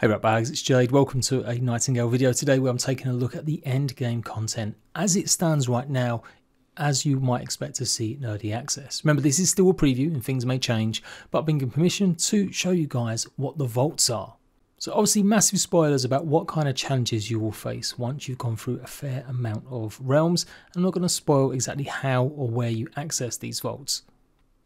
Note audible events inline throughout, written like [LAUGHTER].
Hey Rat Bags, it's Jade. Welcome to a Nightingale video today where I'm taking a look at the end game content as it stands right now, as you might expect to see in early access. Remember, this is still a preview and things may change, but I've been given permission to show you guys what the vaults are. So obviously massive spoilers about what kind of challenges you will face once you've gone through a fair amount of realms. I'm not going to spoil exactly how or where you access these vaults.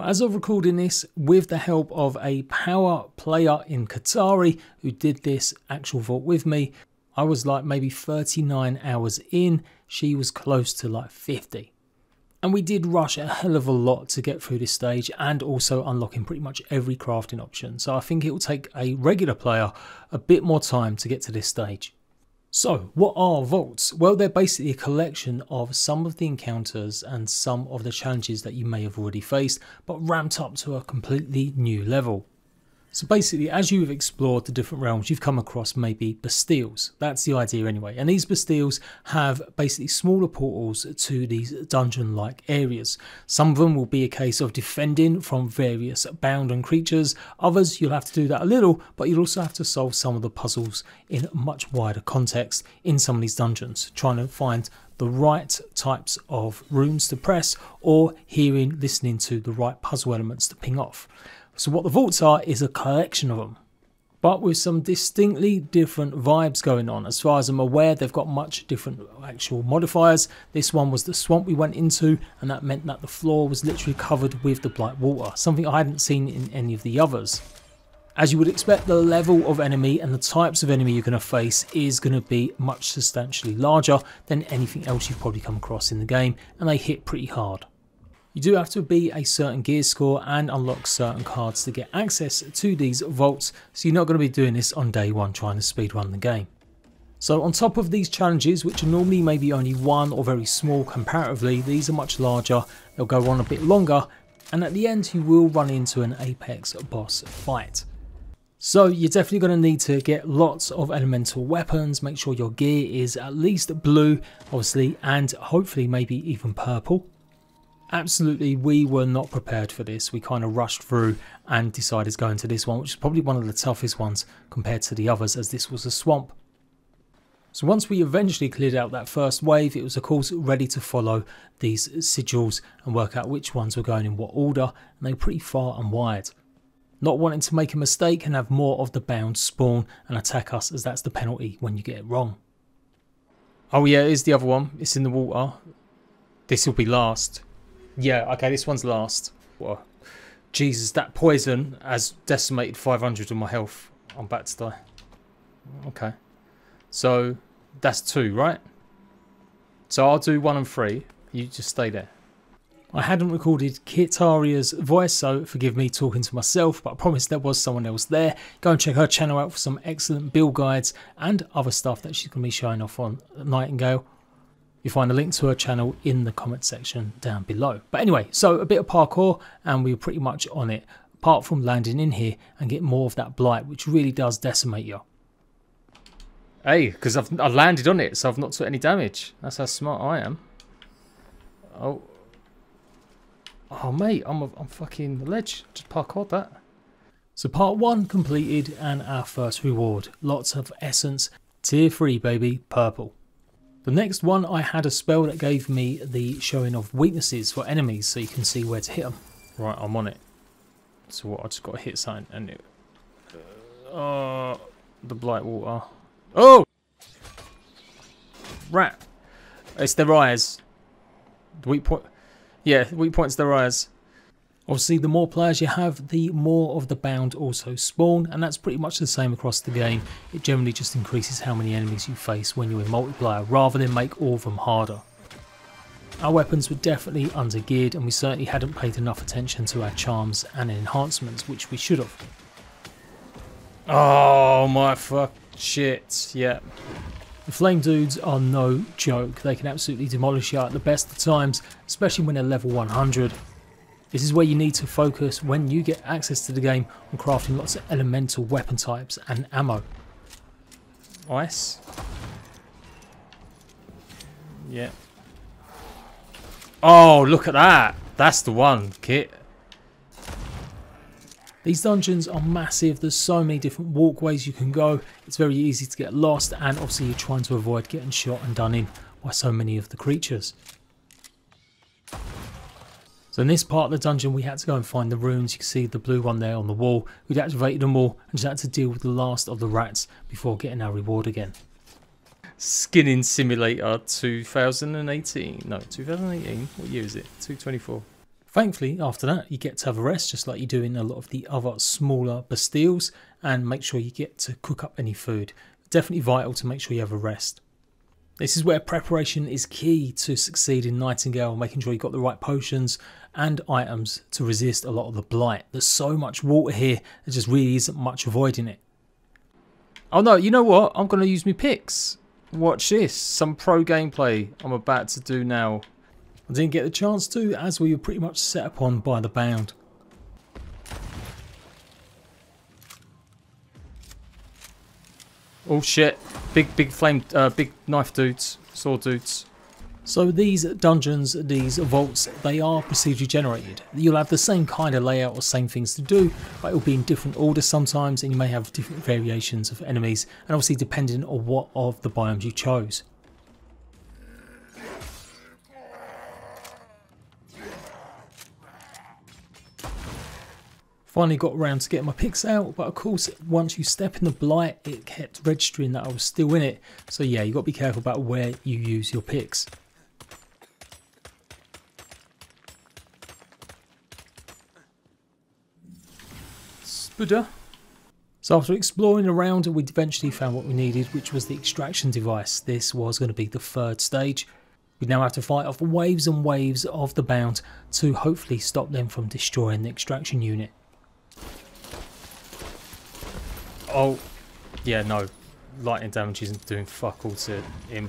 But as of recording this, with the help of a power player in Qatari who did this actual vault with me, I was like maybe 39 hours in, she was close to like 50. And we did rush a hell of a lot to get through this stage and also unlocking pretty much every crafting option. So I think it will take a regular player a bit more time to get to this stage. So, what are vaults? Well, they're basically a collection of some of the encounters and some of the challenges that you may have already faced, but ramped up to a completely new level. So basically, as you've explored the different realms, you've come across maybe Bastilles. That's the idea anyway. And these Bastilles have basically smaller portals to these dungeon-like areas. Some of them will be a case of defending from various bound creatures. Others, you'll have to do that a little, but you'll also have to solve some of the puzzles in a much wider context in some of these dungeons, trying to find the right types of rooms to press or hearing, listening to the right puzzle elements to ping off. So what the vaults are is a collection of them, but with some distinctly different vibes going on. As far as I'm aware, they've got much different actual modifiers. This one was the swamp we went into, and that meant that the floor was literally covered with the black water, something I hadn't seen in any of the others. As you would expect, the level of enemy and the types of enemy you're going to face is going to be much substantially larger than anything else you've probably come across in the game, and they hit pretty hard. You do have to be a certain gear score and unlock certain cards to get access to these vaults, so you're not going to be doing this on day one trying to speedrun the game. So on top of these challenges, which are normally maybe only one or very small comparatively, these are much larger, they'll go on a bit longer, and at the end you will run into an Apex boss fight. So you're definitely going to need to get lots of elemental weapons, make sure your gear is at least blue, obviously, and hopefully maybe even purple absolutely we were not prepared for this. We kind of rushed through and decided to go into this one which is probably one of the toughest ones compared to the others as this was a swamp. So once we eventually cleared out that first wave it was of course ready to follow these sigils and work out which ones were going in what order and they were pretty far and wide. Not wanting to make a mistake and have more of the bound spawn and attack us as that's the penalty when you get it wrong. Oh yeah it is the other one. It's in the water. This will be last yeah, okay, this one's last. What? Jesus, that poison has decimated 500 of my health. I'm about to die. Okay. So, that's two, right? So I'll do one and three. You just stay there. I hadn't recorded Kiitaria's voice, so forgive me talking to myself, but I promise there was someone else there. Go and check her channel out for some excellent build guides and other stuff that she's going to be showing off on Nightingale. You find a link to her channel in the comment section down below. But anyway, so a bit of parkour and we are pretty much on it. Apart from landing in here and get more of that blight, which really does decimate you. Hey, because I've I landed on it, so I've not took any damage. That's how smart I am. Oh, oh mate, I'm a, I'm fucking ledge. Just parkour that. So part one completed and our first reward. Lots of essence. Tier 3 baby, purple. The next one, I had a spell that gave me the showing of weaknesses for enemies so you can see where to hit them. Right, I'm on it. So what, I just got to hit something and it... Uh, the blight water. Oh! Rat! It's their eyes. The weak point... Yeah, weak point's their eyes. Obviously, the more players you have, the more of the bound also spawn, and that's pretty much the same across the game. It generally just increases how many enemies you face when you're in multiplayer, rather than make all of them harder. Our weapons were definitely undergeared, and we certainly hadn't paid enough attention to our charms and enhancements, which we should have. Oh my fuck shit, yeah. The flame dudes are no joke, they can absolutely demolish you at the best of times, especially when they're level 100. This is where you need to focus when you get access to the game on crafting lots of elemental weapon types and ammo. Ice. Yeah. Oh, look at that. That's the one, Kit. These dungeons are massive, there's so many different walkways you can go, it's very easy to get lost and obviously you're trying to avoid getting shot and done in by so many of the creatures. So in this part of the dungeon we had to go and find the runes, you can see the blue one there on the wall, we'd activated them all and just had to deal with the last of the rats before getting our reward again. Skinning Simulator 2018, no 2018, what year is it? 224. Thankfully, after that, you get to have a rest, just like you do in a lot of the other smaller Bastilles, and make sure you get to cook up any food. Definitely vital to make sure you have a rest. This is where preparation is key to succeed in Nightingale, making sure you've got the right potions and items to resist a lot of the blight. There's so much water here, there just really isn't much avoiding it. Oh no, you know what? I'm going to use my picks. Watch this, some pro gameplay I'm about to do now. I didn't get the chance to as we were pretty much set upon by the bound. Oh shit, big big flame, uh, big knife dudes, sword dudes. So these dungeons, these vaults, they are procedurally generated. You'll have the same kind of layout or same things to do, but it'll be in different order sometimes and you may have different variations of enemies and obviously depending on what of the biomes you chose. Finally got around to getting my picks out, but of course once you step in the blight it kept registering that I was still in it. So yeah, you got to be careful about where you use your picks. Buddha. So after exploring around, we eventually found what we needed, which was the extraction device. This was going to be the third stage. We now have to fight off waves and waves of the bound to hopefully stop them from destroying the extraction unit. Oh, yeah, no. Lightning damage isn't doing fuck all to him.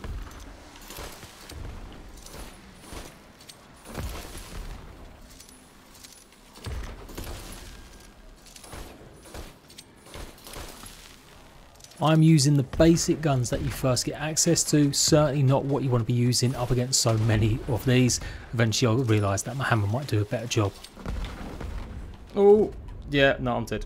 I'm using the basic guns that you first get access to, certainly not what you want to be using up against so many of these. Eventually I'll realise that my hammer might do a better job. Oh, yeah, no, I'm dead.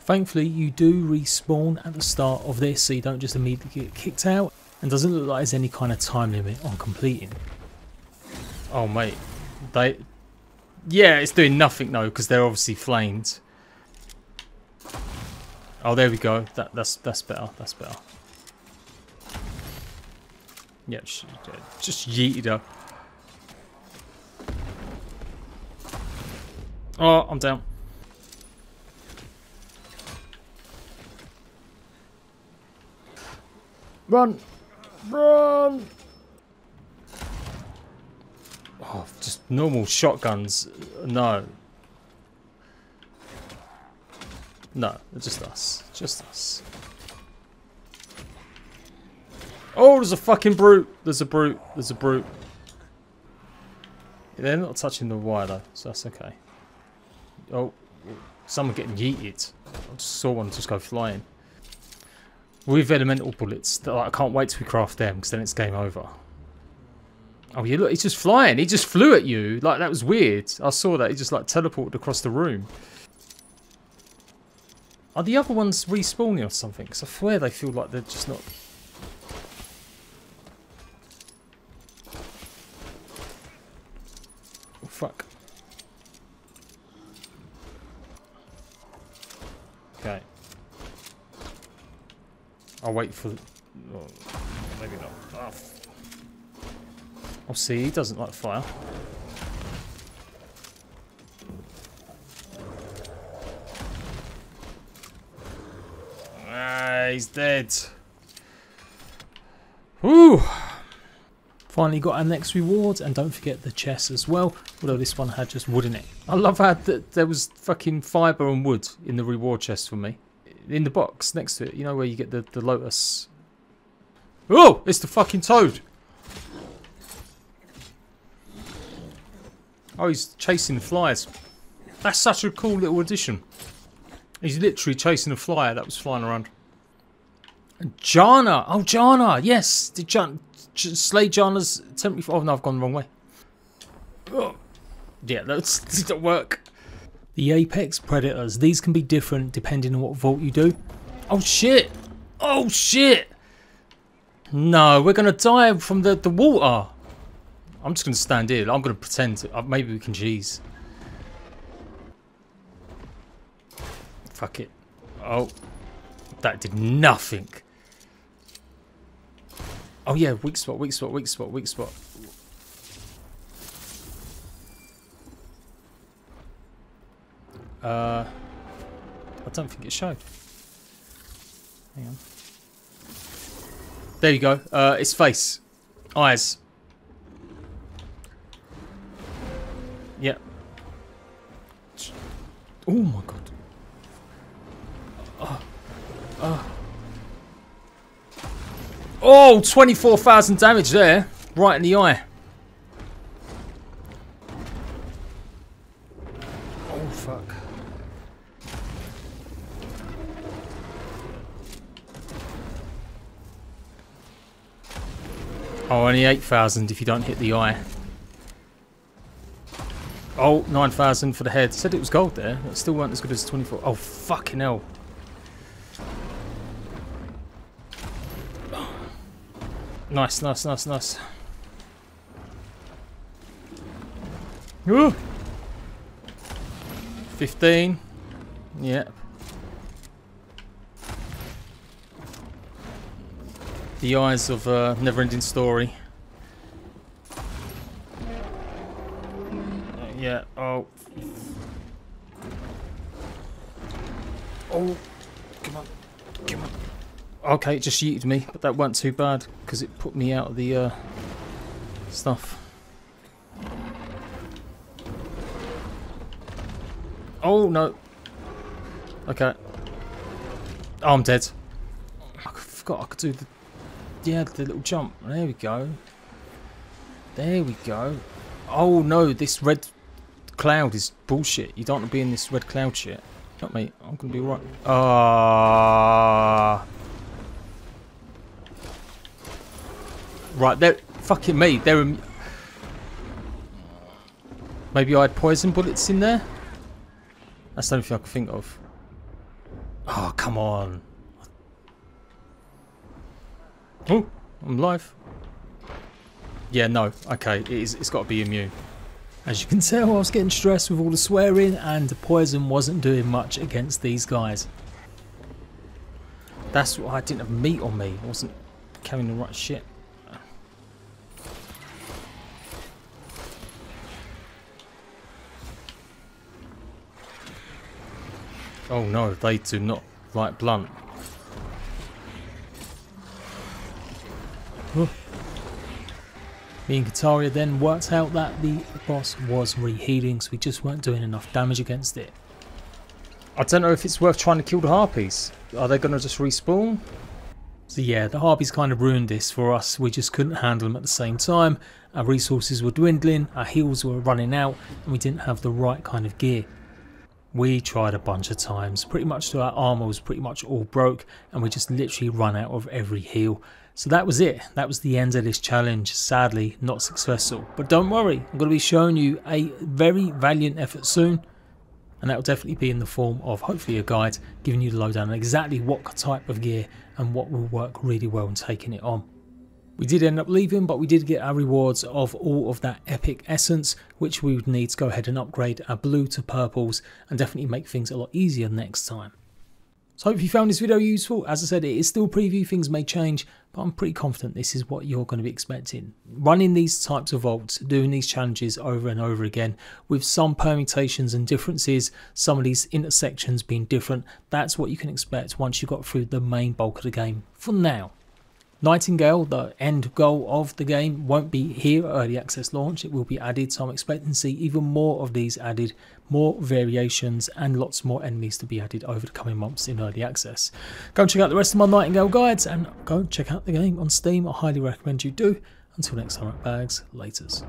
Thankfully you do respawn at the start of this so you don't just immediately get kicked out and doesn't look like there's any kind of time limit on completing. Oh mate, they... Yeah, it's doing nothing though because they're obviously flamed. Oh, there we go. That that's that's better. That's better. Yeah, just yeeted her. Oh, I'm down. Run! Run! Oh, just normal shotguns. No, No, it's just us. Just us. Oh, there's a fucking brute. There's a brute. There's a brute. They're not touching the wire though, so that's okay. Oh, someone getting yeeted. I just saw one just go flying. With elemental bullets, I can't wait we craft them because then it's game over. Oh yeah, look, he's just flying. He just flew at you. Like, that was weird. I saw that. He just, like, teleported across the room. Are the other ones respawning or something? Because I swear they feel like they're just not... Oh, fuck. Okay. I'll wait for... Oh, maybe not. Ah, oh. I'll see, he doesn't like fire. He's dead. Whew. Finally got our next reward, and don't forget the chest as well, although this one had just wood in it. I love how th there was fucking fibre and wood in the reward chest for me. In the box next to it, you know where you get the, the lotus. Oh, it's the fucking toad. Oh, he's chasing the flies. That's such a cool little addition. He's literally chasing a flyer that was flying around. Jana. Oh, Jana. Yes. Did Jan slay Jana's temporary... Oh, no, I've gone the wrong way. Oh. Yeah, that [LAUGHS] didn't work. The Apex Predators. These can be different depending on what vault you do. Oh shit! Oh shit! No, we're gonna die from the, the water. I'm just gonna stand here. I'm gonna pretend. To, uh, maybe we can cheese. Fuck it. Oh, that did nothing. Oh yeah, weak spot, weak spot, weak spot, weak spot. Uh, I don't think it showed. Hang on. There you go. Uh, its face. Eyes. Yeah. Oh my god. Oh. Oh. Oh, 24,000 damage there. Right in the eye. Oh, fuck. Oh, only 8,000 if you don't hit the eye. Oh, 9,000 for the head. Said it was gold there. It still weren't as good as 24. Oh, fucking hell. Nice, nice, nice, nice. Ooh. 15. Yep. The eyes of a never-ending story. Okay, it just yeeted me, but that weren't too bad, because it put me out of the uh, stuff. Oh, no. Okay. Oh, I'm dead. I forgot I could do the yeah, the little jump. There we go. There we go. Oh no, this red cloud is bullshit. You don't want to be in this red cloud shit. Not me. I'm gonna be right. Ah. Uh, right, they're... Fucking me. There. Maybe I had poison bullets in there. That's the only thing I can think of. Oh, come on. Oh, I'm live. Yeah, no. Okay, it is, it's got to be immune. As you can tell, I was getting stressed with all the swearing and the poison wasn't doing much against these guys. That's why I didn't have meat on me. I wasn't carrying the right shit. Oh no, they do not like blunt. Me and Kiitaria then worked out that the boss was rehealing, so we just weren't doing enough damage against it. I don't know if it's worth trying to kill the harpies. Are they going to just respawn? So yeah, the harpies kind of ruined this for us. We just couldn't handle them at the same time. Our resources were dwindling, our heals were running out, and we didn't have the right kind of gear. We tried a bunch of times, pretty much till our armor was pretty much all broke, and we just literally run out of every heal. So that was it. That was the end of this challenge. Sadly, not successful. But don't worry, I'm going to be showing you a very valiant effort soon. And that will definitely be in the form of hopefully a guide giving you the lowdown on exactly what type of gear and what will work really well in taking it on. We did end up leaving, but we did get our rewards of all of that epic essence, which we would need to go ahead and upgrade our blue to purples and definitely make things a lot easier next time. So I hope you found this video useful. As I said, it is still preview, things may change, but I'm pretty confident this is what you're going to be expecting. Running these types of vaults, doing these challenges over and over again, with some permutations and differences, some of these intersections being different, that's what you can expect once you got through the main bulk of the game for now. Nightingale, the end goal of the game, won't be here at early access launch. It will be added, so I'm expecting to see even more of these added, more variations, and lots more enemies to be added over the coming months in early access. Go and check out the rest of my Nightingale guides and go and check out the game on Steam. I highly recommend you do. Until next time, at bags, laters.